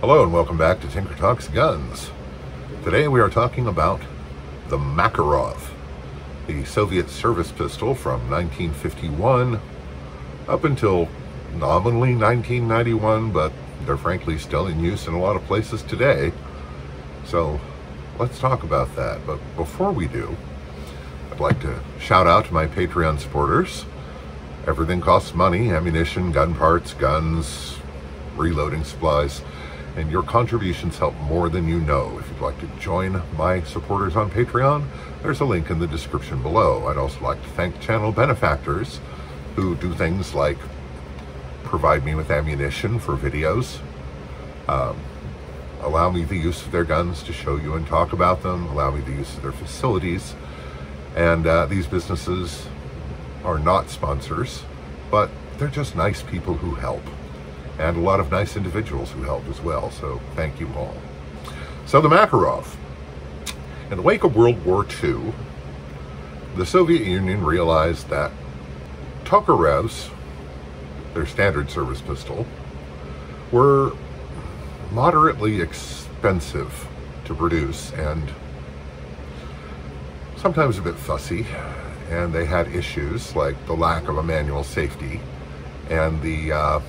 Hello and welcome back to Tinker Talks Guns. Today we are talking about the Makarov, the Soviet service pistol from 1951 up until nominally 1991, but they're frankly still in use in a lot of places today. So let's talk about that. But before we do, I'd like to shout out to my Patreon supporters. Everything costs money, ammunition, gun parts, guns, reloading supplies and your contributions help more than you know. If you'd like to join my supporters on Patreon, there's a link in the description below. I'd also like to thank channel benefactors who do things like provide me with ammunition for videos, um, allow me the use of their guns to show you and talk about them, allow me the use of their facilities. And uh, these businesses are not sponsors, but they're just nice people who help and a lot of nice individuals who helped as well. So thank you all. So the Makarov. In the wake of World War II, the Soviet Union realized that Tokarevs, their standard service pistol, were moderately expensive to produce and sometimes a bit fussy. And they had issues like the lack of a manual safety and the uh,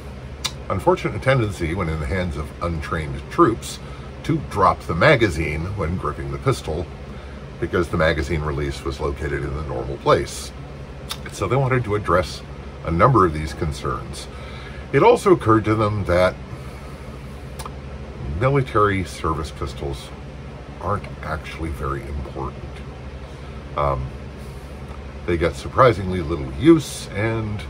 unfortunate tendency when in the hands of untrained troops to drop the magazine when gripping the pistol because the magazine release was located in the normal place. So they wanted to address a number of these concerns. It also occurred to them that military service pistols aren't actually very important. Um, they get surprisingly little use and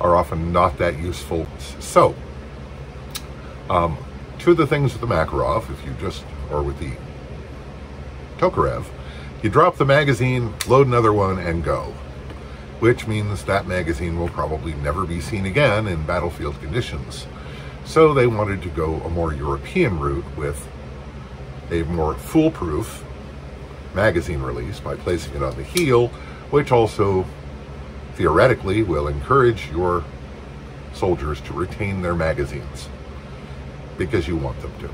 are often not that useful. So, um, two of the things with the Makarov, if you just, or with the Tokarev, you drop the magazine, load another one, and go. Which means that magazine will probably never be seen again in battlefield conditions. So they wanted to go a more European route with a more foolproof magazine release by placing it on the heel, which also theoretically will encourage your soldiers to retain their magazines because you want them to.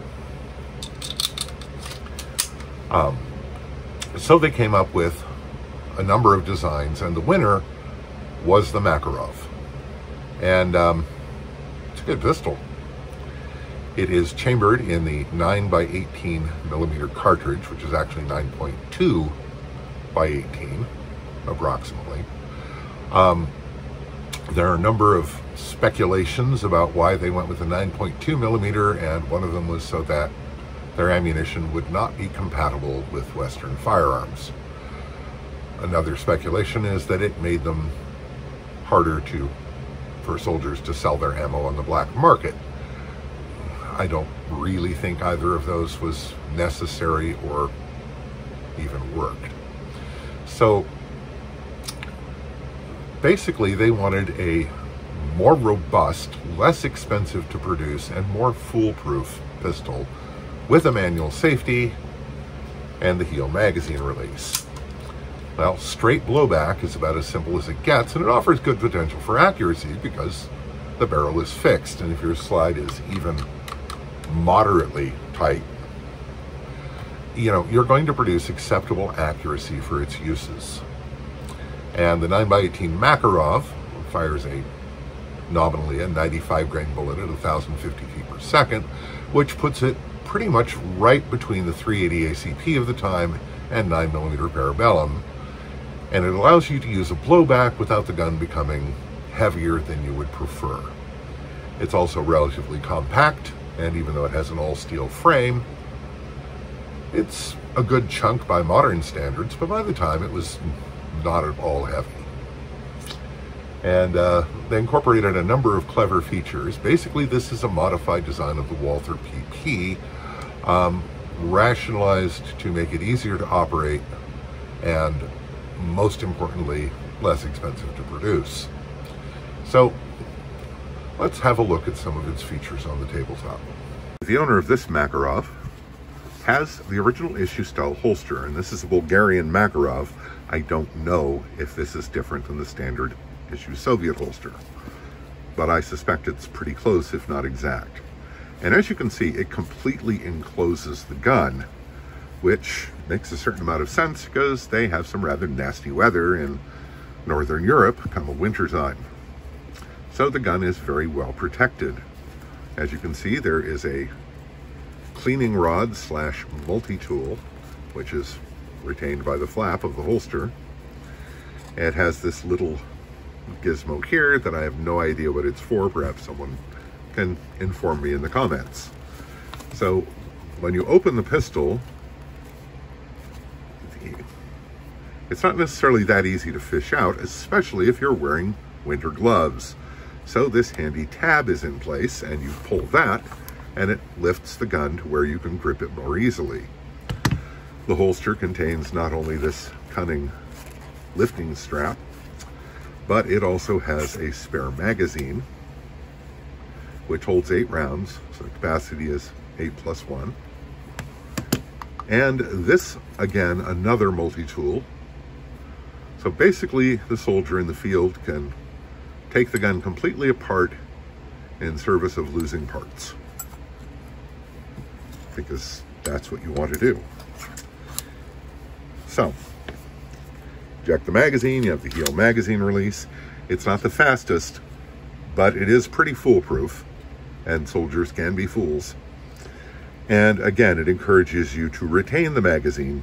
Um, so they came up with a number of designs, and the winner was the Makarov. And um, it's a good pistol. It is chambered in the 9 by 18 millimeter cartridge, which is actually 9.2 by 18, approximately. Um, there are a number of speculations about why they went with a 9.2 millimeter, and one of them was so that their ammunition would not be compatible with Western firearms. Another speculation is that it made them harder to for soldiers to sell their ammo on the black market. I don't really think either of those was necessary or even worked. So basically they wanted a more robust, less expensive to produce, and more foolproof pistol with a manual safety and the heel magazine release. Well, straight blowback is about as simple as it gets, and it offers good potential for accuracy because the barrel is fixed, and if your slide is even moderately tight, you know, you're going to produce acceptable accuracy for its uses. And the 9x18 Makarov fires a nominally a 95 grain bullet at 1,050 feet per second, which puts it pretty much right between the 380 ACP of the time and 9mm Parabellum. And it allows you to use a blowback without the gun becoming heavier than you would prefer. It's also relatively compact, and even though it has an all steel frame, it's a good chunk by modern standards, but by the time it was not at all heavy. And uh, they incorporated a number of clever features. Basically, this is a modified design of the Walther PP, um, rationalized to make it easier to operate and, most importantly, less expensive to produce. So, let's have a look at some of its features on the tabletop. The owner of this Makarov has the original issue style holster, and this is a Bulgarian Makarov. I don't know if this is different than the standard issue Soviet holster. but I suspect it's pretty close, if not exact. And as you can see, it completely encloses the gun, which makes a certain amount of sense because they have some rather nasty weather in Northern Europe come a winter time. So the gun is very well protected. As you can see, there is a cleaning rod slash multi-tool, which is retained by the flap of the holster. It has this little gizmo here that I have no idea what it's for. Perhaps someone can inform me in the comments. So when you open the pistol, it's not necessarily that easy to fish out, especially if you're wearing winter gloves. So this handy tab is in place and you pull that and it lifts the gun to where you can grip it more easily. The holster contains not only this cunning lifting strap, but it also has a spare magazine, which holds eight rounds, so the capacity is eight plus one. And this, again, another multi-tool. So basically, the soldier in the field can take the gun completely apart in service of losing parts. Because that's what you want to do. So, eject the magazine, you have the heel magazine release. It's not the fastest, but it is pretty foolproof, and soldiers can be fools. And again, it encourages you to retain the magazine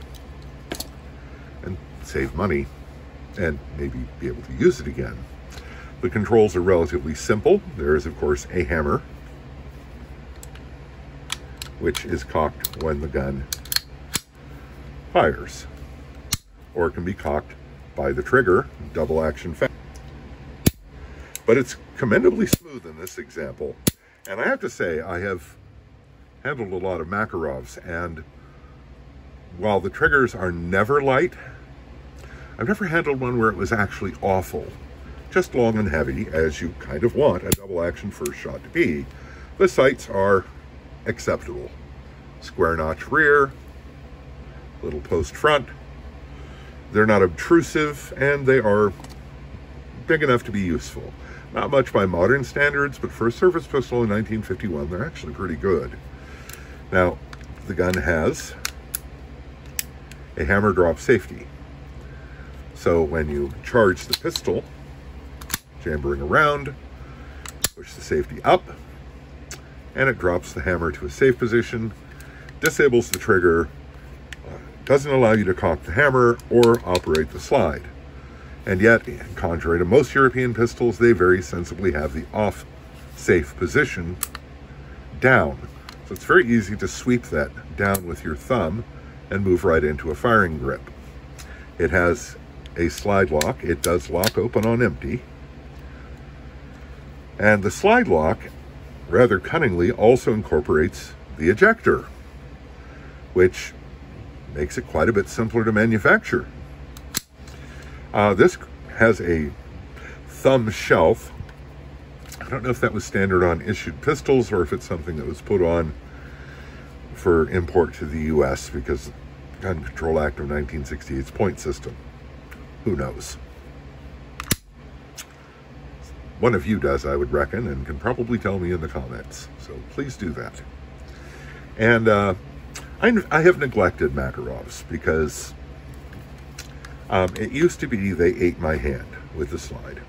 and save money and maybe be able to use it again. The controls are relatively simple. There is, of course, a hammer, which is cocked when the gun fires, or it can be cocked by the trigger, double action. But it's commendably smooth in this example. And I have to say, I have handled a lot of Makarovs, and while the triggers are never light, I've never handled one where it was actually awful. Just long and heavy, as you kind of want a double action first shot to be. The sights are acceptable. Square notch rear, little post front, they're not obtrusive and they are big enough to be useful. Not much by modern standards, but for a service pistol in 1951, they're actually pretty good. Now, the gun has a hammer drop safety. So when you charge the pistol, chambering around, push the safety up, and it drops the hammer to a safe position, disables the trigger, uh, doesn't allow you to cock the hammer or operate the slide. And yet, contrary to most European pistols, they very sensibly have the off safe position down. So it's very easy to sweep that down with your thumb and move right into a firing grip. It has a slide lock. It does lock open on empty. And the slide lock, rather cunningly, also incorporates the ejector, which makes it quite a bit simpler to manufacture. Uh, this has a thumb shelf. I don't know if that was standard on issued pistols or if it's something that was put on for import to the U.S. because Gun Control Act of 1968's point system. Who knows? One of you does, I would reckon, and can probably tell me in the comments. So please do that. And uh, I, I have neglected Makarovs because um, it used to be they ate my hand with the slide.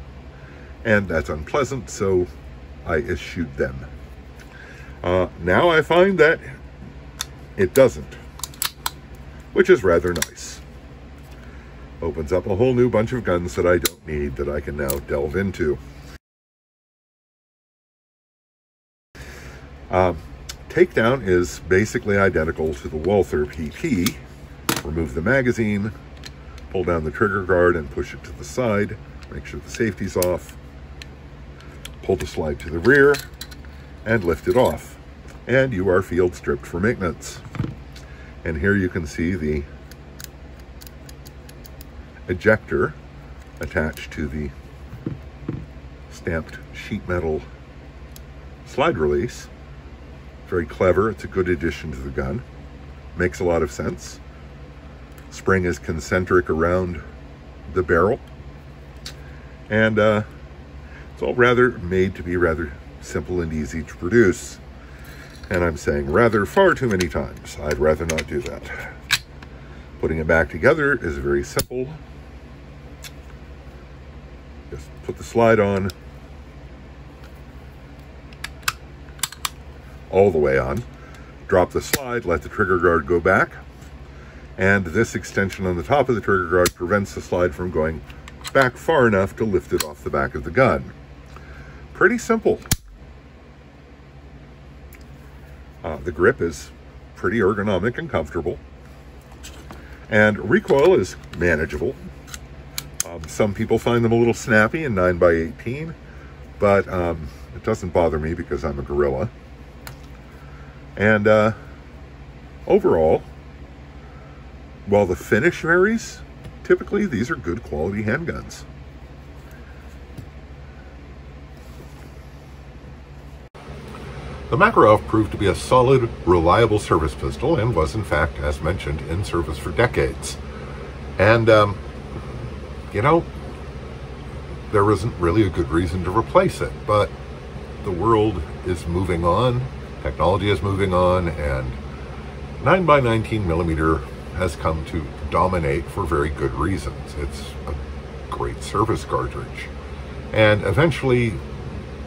And that's unpleasant, so I eschewed them. Uh, now I find that it doesn't, which is rather nice. Opens up a whole new bunch of guns that I don't need that I can now delve into. Um, Takedown is basically identical to the Walther PP. Remove the magazine, pull down the trigger guard and push it to the side. Make sure the safety's off. Pull the slide to the rear and lift it off. And you are field stripped for maintenance. And here you can see the ejector attached to the stamped sheet metal slide release very clever. It's a good addition to the gun. Makes a lot of sense. Spring is concentric around the barrel. And uh, It's all rather made to be rather simple and easy to produce. And I'm saying rather far too many times. I'd rather not do that. Putting it back together is very simple. Just put the slide on all the way on. Drop the slide, let the trigger guard go back. And this extension on the top of the trigger guard prevents the slide from going back far enough to lift it off the back of the gun. Pretty simple. Uh, the grip is pretty ergonomic and comfortable. And recoil is manageable. Um, some people find them a little snappy in 9x18, but um, it doesn't bother me because I'm a gorilla. And uh, overall, while the finish varies, typically these are good quality handguns. The Makarov proved to be a solid, reliable service pistol and was, in fact, as mentioned, in service for decades. And, um, you know, there isn't really a good reason to replace it, but the world is moving on, technology is moving on, and 9x19 millimeter has come to dominate for very good reasons. It's a great service cartridge. And eventually,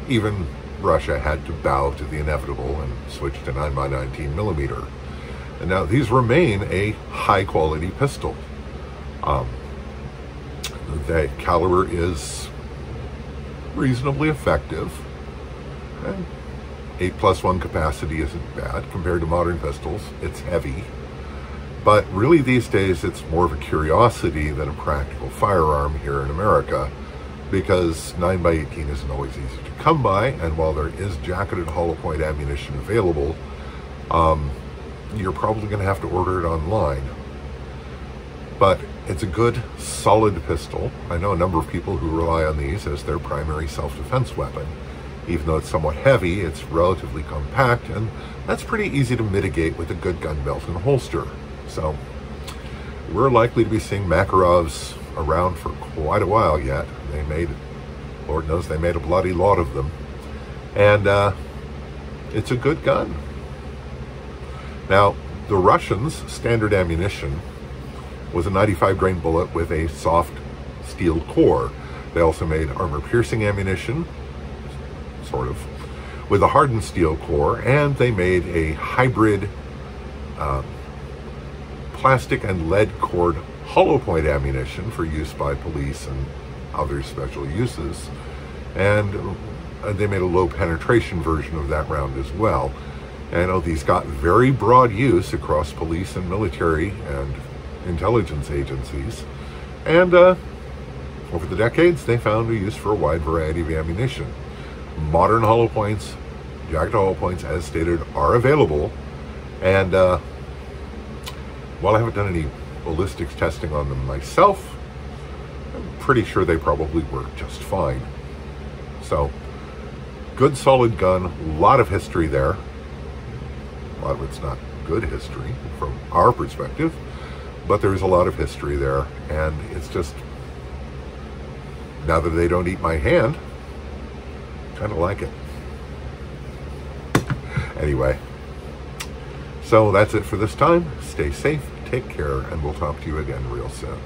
even Russia had to bow to the inevitable and switch to 9x19 millimeter. And now these remain a high quality pistol. Um, the caliber is reasonably effective. And 8 plus 1 capacity isn't bad compared to modern pistols. It's heavy. But really these days it's more of a curiosity than a practical firearm here in America because 9x18 isn't always easy to come by, and while there is jacketed hollow point ammunition available, um, you're probably going to have to order it online. But it's a good, solid pistol. I know a number of people who rely on these as their primary self-defense weapon. Even though it's somewhat heavy, it's relatively compact, and that's pretty easy to mitigate with a good gun belt and holster. So, we're likely to be seeing Makarovs around for quite a while yet. They made, Lord knows they made a bloody lot of them. And uh, it's a good gun. Now, the Russians' standard ammunition was a 95 grain bullet with a soft steel core. They also made armor-piercing ammunition, sort of, with a hardened steel core, and they made a hybrid uh, plastic and lead cored hollow point ammunition for use by police and other special uses. And uh, they made a low penetration version of that round as well. And oh, these got very broad use across police and military and intelligence agencies. And uh, over the decades, they found a use for a wide variety of ammunition. Modern hollow points, jacketed hollow points, as stated, are available. And uh, while I haven't done any ballistics testing on them myself, I'm pretty sure they probably work just fine. So, good solid gun, a lot of history there. A lot of it's not good history from our perspective, but there's a lot of history there, and it's just, now that they don't eat my hand, kind of like it. Anyway, so that's it for this time. Stay safe, take care, and we'll talk to you again real soon.